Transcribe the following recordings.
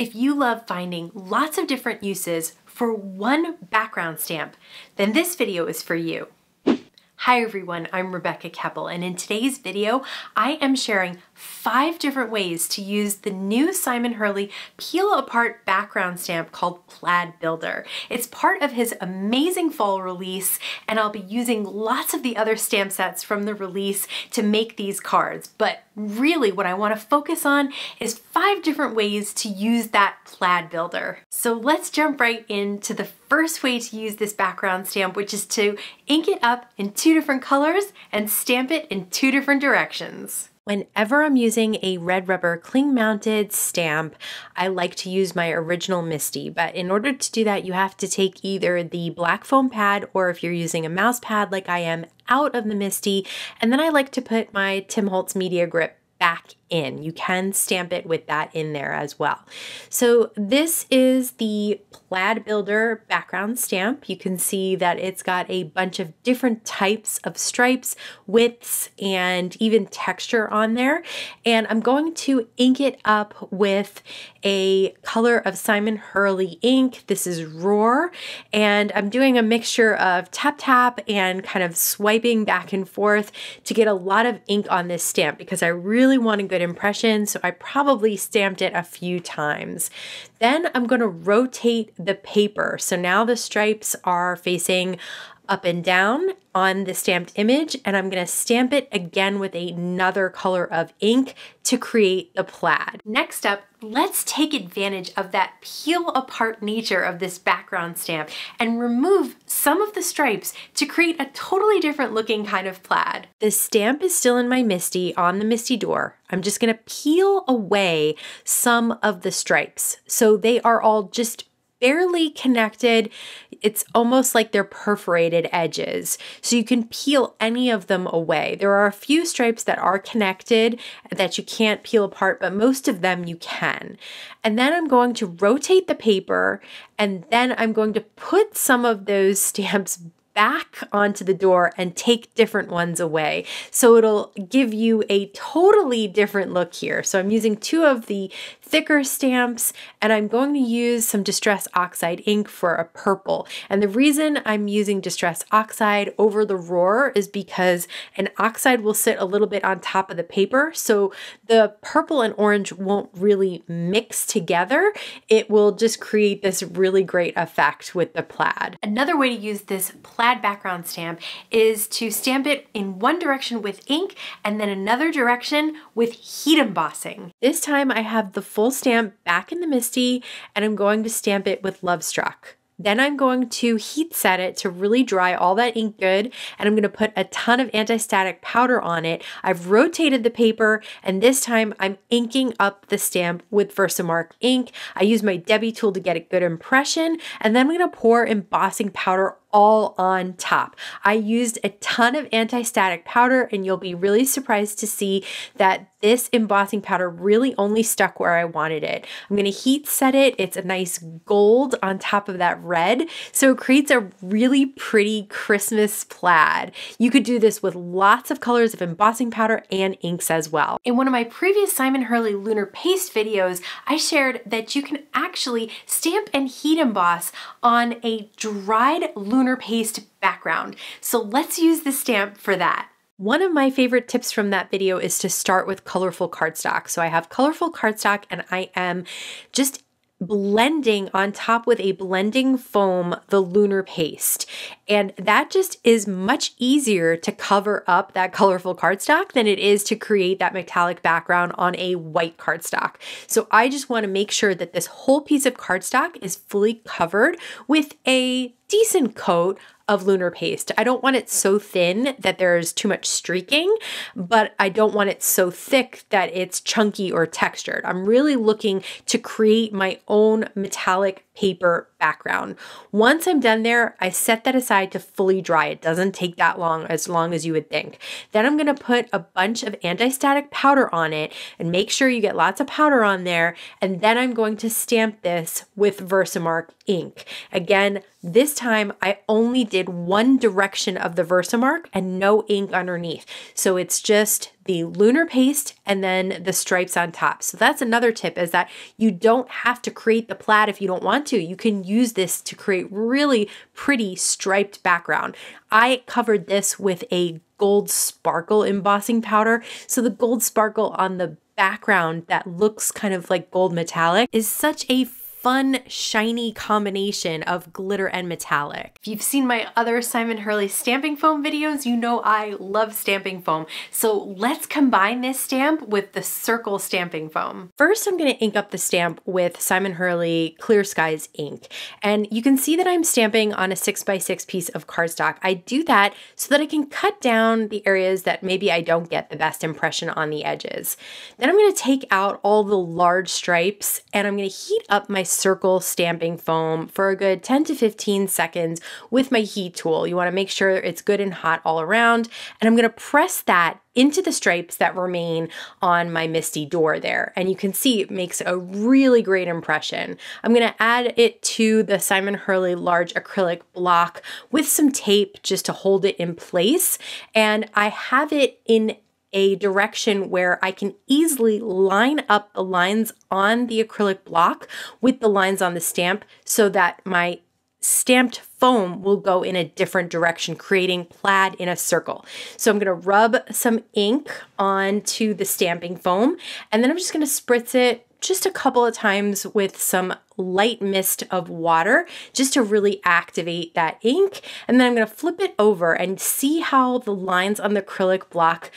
If you love finding lots of different uses for one background stamp, then this video is for you. Hi everyone, I'm Rebecca Keppel and in today's video I am sharing five different ways to use the new Simon Hurley peel apart background stamp called Plaid Builder. It's part of his amazing fall release and I'll be using lots of the other stamp sets from the release to make these cards but really what I want to focus on is five different ways to use that Plaid Builder. So let's jump right into the first way to use this background stamp, which is to ink it up in two different colors and stamp it in two different directions. Whenever I'm using a red rubber cling mounted stamp, I like to use my original MISTI, but in order to do that, you have to take either the black foam pad or if you're using a mouse pad like I am, out of the MISTI, and then I like to put my Tim Holtz Media Grip back in. You can stamp it with that in there as well. So this is the Plaid Builder background stamp. You can see that it's got a bunch of different types of stripes, widths, and even texture on there. And I'm going to ink it up with a color of Simon Hurley ink. This is Roar. And I'm doing a mixture of tap tap and kind of swiping back and forth to get a lot of ink on this stamp because I really want a good impression. So I probably stamped it a few times. Then I'm going to rotate the paper. So now the stripes are facing up and down on the stamped image and I'm going to stamp it again with another color of ink to create the plaid. Next up, let's take advantage of that peel apart nature of this background stamp and remove some of the stripes to create a totally different looking kind of plaid. The stamp is still in my MISTI on the MISTI door. I'm just going to peel away some of the stripes so they are all just barely connected. It's almost like they're perforated edges. So you can peel any of them away. There are a few stripes that are connected that you can't peel apart, but most of them you can. And then I'm going to rotate the paper and then I'm going to put some of those stamps back onto the door and take different ones away. So it'll give you a totally different look here. So I'm using two of the thicker stamps and I'm going to use some Distress Oxide ink for a purple. And the reason I'm using Distress Oxide over the Roar is because an oxide will sit a little bit on top of the paper. So the purple and orange won't really mix together. It will just create this really great effect with the plaid. Another way to use this plaid background stamp is to stamp it in one direction with ink and then another direction with heat embossing. This time I have the full stamp back in the MISTI and I'm going to stamp it with Love Struck. Then I'm going to heat set it to really dry all that ink good and I'm going to put a ton of anti-static powder on it. I've rotated the paper and this time I'm inking up the stamp with Versamark ink. I use my Debbie tool to get a good impression and then I'm going to pour embossing powder all on top. I used a ton of anti-static powder and you'll be really surprised to see that this embossing powder really only stuck where I wanted it. I'm going to heat set it. It's a nice gold on top of that red. So it creates a really pretty Christmas plaid. You could do this with lots of colors of embossing powder and inks as well. In one of my previous Simon Hurley lunar paste videos, I shared that you can actually stamp and heat emboss on a dried lunar lunar paste background. So let's use the stamp for that. One of my favorite tips from that video is to start with colorful cardstock. So I have colorful cardstock and I am just blending on top with a blending foam the lunar paste. And that just is much easier to cover up that colorful cardstock than it is to create that metallic background on a white cardstock. So I just want to make sure that this whole piece of cardstock is fully covered with a decent coat of lunar paste. I don't want it so thin that there's too much streaking, but I don't want it so thick that it's chunky or textured. I'm really looking to create my own metallic paper background. Once I'm done there, I set that aside to fully dry. It doesn't take that long, as long as you would think. Then I'm gonna put a bunch of anti-static powder on it and make sure you get lots of powder on there. And then I'm going to stamp this with Versamark ink. Again, this time I only did one direction of the Versamark and no ink underneath. So it's just the lunar paste and then the stripes on top. So that's another tip is that you don't have to create the plaid if you don't want to. You can use this to create really pretty striped background. I covered this with a gold sparkle embossing powder. So the gold sparkle on the background that looks kind of like gold metallic is such a fun, shiny combination of glitter and metallic. If you've seen my other Simon Hurley stamping foam videos, you know I love stamping foam. So let's combine this stamp with the circle stamping foam. First, I'm gonna ink up the stamp with Simon Hurley Clear Skies ink. And you can see that I'm stamping on a six by six piece of cardstock. I do that so that I can cut down the areas that maybe I don't get the best impression on the edges. Then I'm gonna take out all the large stripes and I'm gonna heat up my circle stamping foam for a good 10 to 15 seconds with my heat tool. You wanna make sure it's good and hot all around. And I'm gonna press that into the stripes that remain on my Misty door there. And you can see it makes a really great impression. I'm gonna add it to the Simon Hurley large acrylic block with some tape just to hold it in place. And I have it in a direction where I can easily line up the lines on the acrylic block with the lines on the stamp so that my stamped foam will go in a different direction, creating plaid in a circle. So I'm gonna rub some ink onto the stamping foam, and then I'm just gonna spritz it just a couple of times with some light mist of water just to really activate that ink. And then I'm going to flip it over and see how the lines on the acrylic block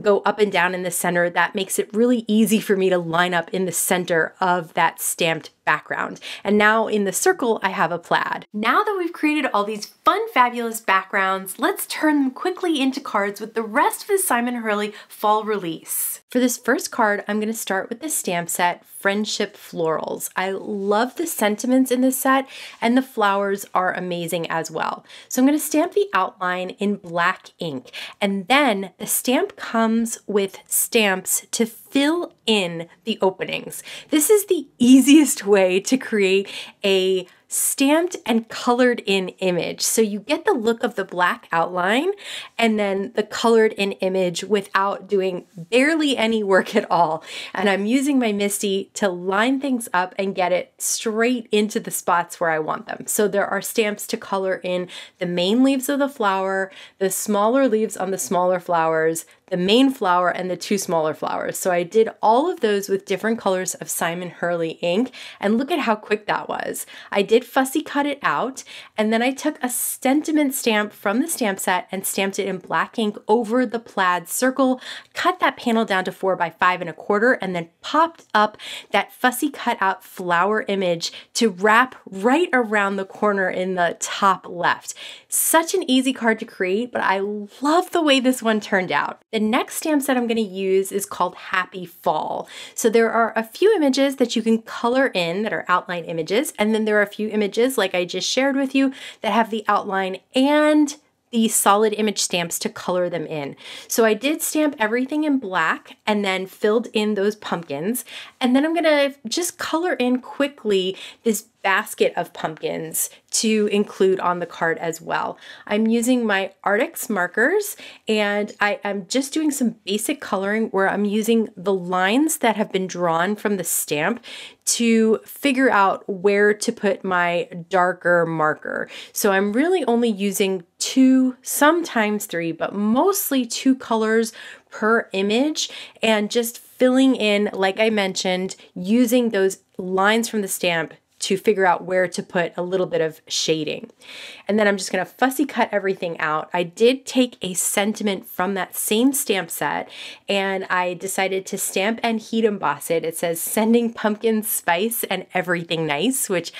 go up and down in the center. That makes it really easy for me to line up in the center of that stamped background. And now in the circle, I have a plaid. Now that we've created all these fun, fabulous backgrounds, let's turn them quickly into cards with the rest of the Simon Hurley fall release. For this first card, I'm going to start with the stamp set Friendship Florals. I love the sentiments in this set and the flowers are amazing as well. So I'm going to stamp the outline in black ink and then the stamp comes with stamps to fill in the openings. This is the easiest way to create a stamped and colored in image. So you get the look of the black outline and then the colored in image without doing barely any work at all. And I'm using my MISTI to line things up and get it straight into the spots where I want them. So there are stamps to color in the main leaves of the flower, the smaller leaves on the smaller flowers, the main flower and the two smaller flowers. So I did all of those with different colors of Simon Hurley ink and look at how quick that was. I did fussy cut it out and then I took a sentiment stamp from the stamp set and stamped it in black ink over the plaid circle, cut that panel down to four by five and a quarter and then popped up that fussy cut out flower image to wrap right around the corner in the top left. Such an easy card to create, but I love the way this one turned out. The next stamp set I'm going to use is called Happy Fall. So there are a few images that you can color in that are outline images, and then there are a few images like I just shared with you that have the outline and the solid image stamps to color them in. So I did stamp everything in black and then filled in those pumpkins. And then I'm gonna just color in quickly this basket of pumpkins to include on the card as well. I'm using my Artix markers and I am just doing some basic coloring where I'm using the lines that have been drawn from the stamp to figure out where to put my darker marker. So I'm really only using two, sometimes three, but mostly two colors per image and just filling in, like I mentioned, using those lines from the stamp to figure out where to put a little bit of shading. And then I'm just gonna fussy cut everything out. I did take a sentiment from that same stamp set and I decided to stamp and heat emboss it. It says sending pumpkin spice and everything nice, which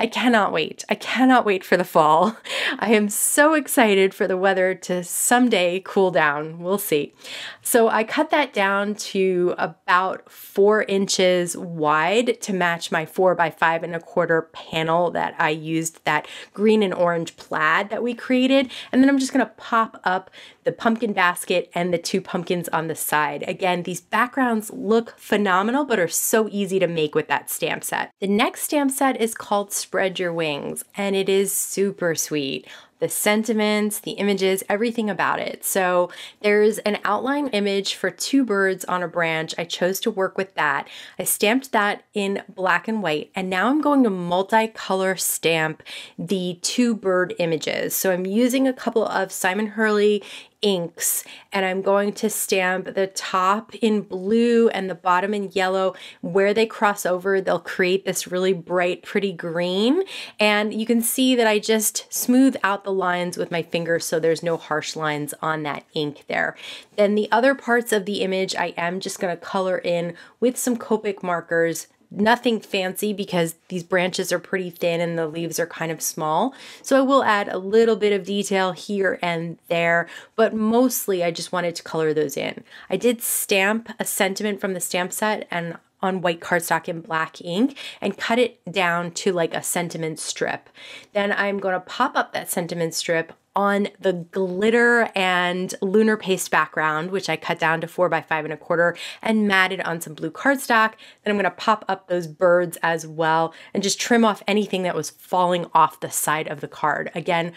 I cannot wait. I cannot wait for the fall. I am so excited for the weather to someday cool down. We'll see. So I cut that down to about four inches wide to match my four by five and a quarter panel that I used that green and orange plaid that we created. And then I'm just gonna pop up the pumpkin basket and the two pumpkins on the side. Again, these backgrounds look phenomenal, but are so easy to make with that stamp set. The next stamp set is called Spread Your Wings, and it is super sweet the sentiments, the images, everything about it. So there's an outline image for two birds on a branch. I chose to work with that. I stamped that in black and white, and now I'm going to multicolor stamp the two bird images. So I'm using a couple of Simon Hurley inks and I'm going to stamp the top in blue and the bottom in yellow. Where they cross over, they'll create this really bright, pretty green. And you can see that I just smooth out the lines with my finger so there's no harsh lines on that ink there. Then the other parts of the image, I am just gonna color in with some Copic markers nothing fancy because these branches are pretty thin and the leaves are kind of small. So I will add a little bit of detail here and there, but mostly I just wanted to color those in. I did stamp a sentiment from the stamp set and on white cardstock in black ink and cut it down to like a sentiment strip. Then I'm going to pop up that sentiment strip on the glitter and lunar paste background, which I cut down to four by five and a quarter and matted on some blue cardstock. Then I'm gonna pop up those birds as well and just trim off anything that was falling off the side of the card. Again,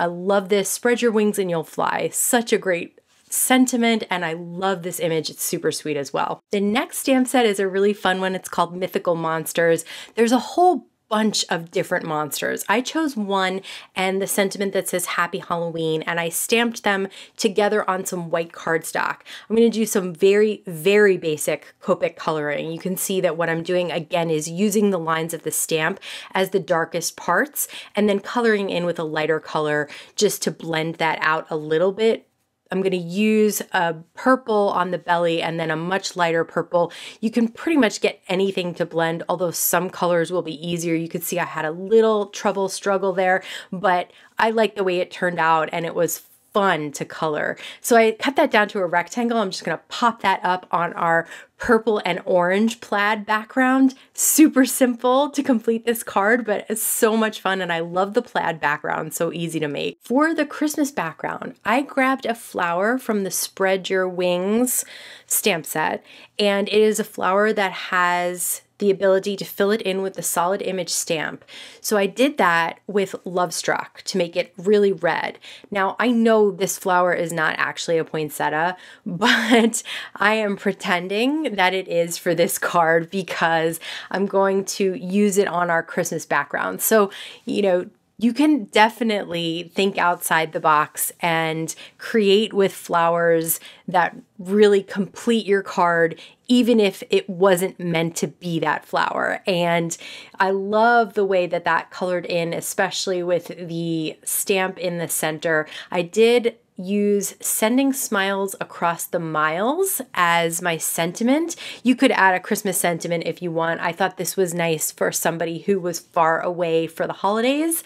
I love this, spread your wings and you'll fly. Such a great sentiment and I love this image. It's super sweet as well. The next stamp set is a really fun one. It's called Mythical Monsters. There's a whole bunch of different monsters. I chose one and the sentiment that says Happy Halloween, and I stamped them together on some white cardstock. I'm going to do some very, very basic Copic coloring. You can see that what I'm doing again is using the lines of the stamp as the darkest parts and then coloring in with a lighter color just to blend that out a little bit I'm going to use a purple on the belly and then a much lighter purple. You can pretty much get anything to blend, although some colors will be easier. You could see I had a little trouble struggle there, but I like the way it turned out and it was fun to color. So I cut that down to a rectangle. I'm just gonna pop that up on our purple and orange plaid background. Super simple to complete this card, but it's so much fun and I love the plaid background, so easy to make. For the Christmas background, I grabbed a flower from the Spread Your Wings stamp set, and it is a flower that has the ability to fill it in with the solid image stamp. So I did that with Love Struck to make it really red. Now I know this flower is not actually a poinsettia, but I am pretending that it is for this card because I'm going to use it on our Christmas background. So, you know, you can definitely think outside the box and create with flowers that really complete your card, even if it wasn't meant to be that flower. And I love the way that that colored in, especially with the stamp in the center. I did use sending smiles across the miles as my sentiment. You could add a Christmas sentiment if you want. I thought this was nice for somebody who was far away for the holidays.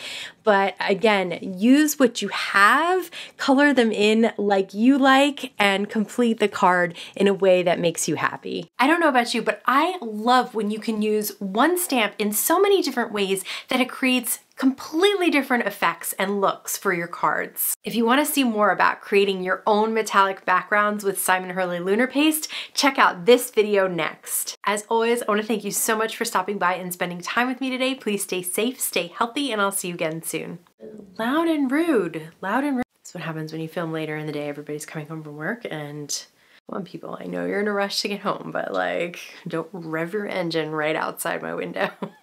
But again, use what you have, color them in like you like, and complete the card in a way that makes you happy. I don't know about you, but I love when you can use one stamp in so many different ways that it creates completely different effects and looks for your cards. If you wanna see more about creating your own metallic backgrounds with Simon Hurley Lunar Paste, check out this video next. As always, I wanna thank you so much for stopping by and spending time with me today. Please stay safe, stay healthy, and I'll see you again soon. Loud and rude, loud and rude. That's what happens when you film later in the day. Everybody's coming home from work and one people, I know you're in a rush to get home, but like, don't rev your engine right outside my window.